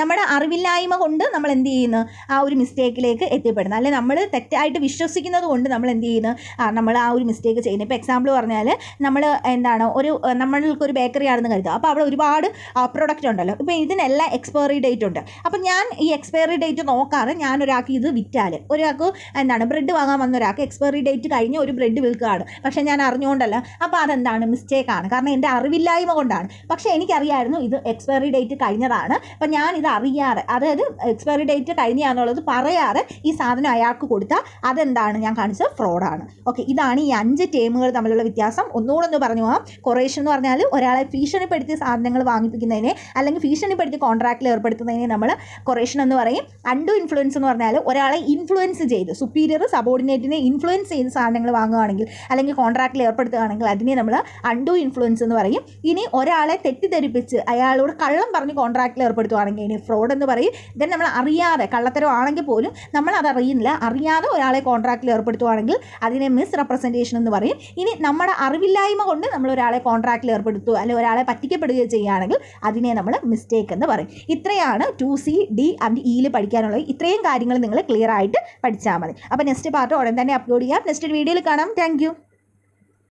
നമ്മുടെ അറിവില്ലായ്മ കൊണ്ട് നമ്മൾ എന്ത് ചെയ്യുന്നു? ആ ഒരു മിസ്റ്റേക്കിലേക്ക് എത്തിപ്പെടുന്നു. അല്ലെങ്കിൽ നമ്മൾ തെറ്റായിട്ട് വിശ്വസിക്കുന്നത് കൊണ്ട് നമ്മൾ എന്ത് ചെയ്യുന്നു? നമ്മൾ ആ ഒരു മിസ്റ്റേക്ക് ചെയ്യുന്നു. ഇപ്പോൾ എക്സാമ്പിൾ പറഞ്ഞാൽ നമ്മൾ എന്താണ് ഒരു നമ്മൾക്ക് നമ്മൾക്കൊരു ബേക്കറി ആണെന്ന് കരുതുക. അപ്പോൾ അവിടെ ഒരുപാട് പ്രൊഡക്റ്റ് ഉണ്ടല്ലോ. ഇപ്പോൾ ഇതിനെല്ലാം എക്സ്പയറി ഡേറ്റ് ഉണ്ട്. അപ്പോൾ ഞാൻ ഈ എക്സ്പയറി ഡേറ്റ് നോക്കാതെ ഞാൻ ഒരാൾക്ക് ഇത് വിറ്റാൽ ഒരാൾക്ക് എന്താണ് ബ്രെഡ് വാങ്ങാൻ വന്ന ഒരാൾക്ക് എക്സ്പയറി ഡേറ്റ് കഴിഞ്ഞ് ഒരു ബ്രെഡ് വിൽക്കുകയാണ്. പക്ഷേ ഞാൻ അറിഞ്ഞുകൊണ്ടല്ല. അപ്പോൾ അതെന്താണ് മിസ്റ്റേക്കാണ് കാരണം എന്റെ അറിവില്ലായ്മ കൊണ്ടാണ്. പക്ഷേ എനിക്കറിയായിരുന്നു ഇത് എക്സ്പയറി ഡേറ്റ് കഴിഞ്ഞതാണ്. അപ്പോൾ ഞാൻ ഇത് അറിയാതെ അതായത് എക്സ്പയറി ഡേറ്റ് കഴിഞ്ഞാന്നുള്ളത് പറയാതെ ഈ സാധനം അയാൾക്ക് കൊടുത്താൽ അതെന്താണ്? ഞാൻ കാണിച്ചത് ഫ്രോഡാണ് ഓക്കെ ഇതാണ് ഈ അഞ്ച് ടേമുകൾ തമ്മിലുള്ള വ്യത്യാസം. ഒന്നുകൂടെ ഒന്ന് പറഞ്ഞു പോകാം. കൊറേഷൻ എന്ന് പറഞ്ഞാൽ ഒരാളെ ഭീഷണിപ്പെടുത്തി സാധനങ്ങൾ വാങ്ങിപ്പിക്കുന്നതിനെ അല്ലെങ്കിൽ ഭീഷണിപ്പെടുത്തി കോൺട്രാക്റ്റിൽ ഏർപ്പെടുത്തുന്നതിനെ നമ്മൾ കൊറേഷൻ എന്ന് പറയും. അണ്ടു ഇൻഫ്ലുവൻസ് എന്ന് പറഞ്ഞാൽ ഒരാളെ ഇൻഫ്ലുവൻസ് ചെയ്ത് സുപ്പീരിയർ സബോർഡിനേറ്റിനെ ഇൻഫ്ലുവൻസ് ചെയ്ത് സാധനങ്ങൾ വാങ്ങുകയാണെങ്കിൽ അല്ലെങ്കിൽ കോൺട്രാക്റ്റിൽ ഏർപ്പെടുത്തുകയാണെങ്കിൽ അതിനെ നമ്മൾ അണ്ടു ഇൻഫ്ലുവൻസ് എന്ന് പറയും. ഇനി ഒരാളെ തെറ്റിദ്ധരിപ്പിച്ച് അയാളോട് കള്ളം പറഞ്ഞ് കോൺട്രാക്റ്റിൽ ഏർപ്പെടുത്തുകയാണെങ്കിൽ ഇനി ഫ്രോഡ് എന്ന് പറയും. ദെൻ നമ്മൾ അറിയാതെ കള്ളത്തരം ആണെങ്കിൽ പോലും നമ്മൾ അത് അറിയുന്നില്ല. അറിയാതെ ഒരാളെ കോൺട്രാക്റ്റിൽ ഏർപ്പെടുത്തുകയാണെങ്കിൽ അതിനെ മിസ് റെപ്രസെന്റേഷൻ എന്ന് പറയും. ഇനി നമ്മുടെ അറിവില്ലായ്മ കൊണ്ട് നമ്മൾ ഒരാളെ കോൺട്രാക്റ്റിൽ ഏർപ്പെടുത്തുക അല്ലെങ്കിൽ ഒരാളെ പറ്റിക്കപ്പെടുകയോ ചെയ്യുകയാണെങ്കിൽ അതിനെ നമ്മൾ മിസ്റ്റേക്ക് എന്ന് പറയും. ഇത്രയാണ് ടു സി ഡി ആൻഡ് ഇയിൽ പഠിക്കാനുള്ളത്. ഇത്രയും കാര്യങ്ങൾ നിങ്ങൾ ക്ലിയർ ആയിട്ട് പഠിച്ചാൽ മതി. അപ്പോൾ നെക്സ്റ്റ് പാർട്ട് ഉടൻ തന്നെ അപ്ലോഡ് ചെയ്യാം. നെക്സ്റ്റ് വീഡിയോയിൽ കാണാം. താങ്ക്